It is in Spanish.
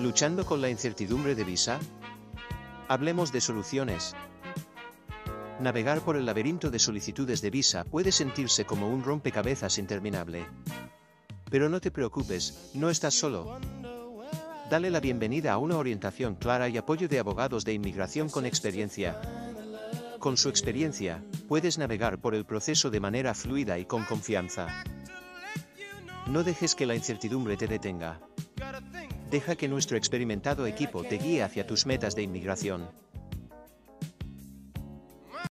¿Luchando con la incertidumbre de visa? Hablemos de soluciones. Navegar por el laberinto de solicitudes de visa puede sentirse como un rompecabezas interminable. Pero no te preocupes, no estás solo. Dale la bienvenida a una orientación clara y apoyo de abogados de inmigración con experiencia. Con su experiencia, puedes navegar por el proceso de manera fluida y con confianza. No dejes que la incertidumbre te detenga. Deja que nuestro experimentado equipo te guíe hacia tus metas de inmigración.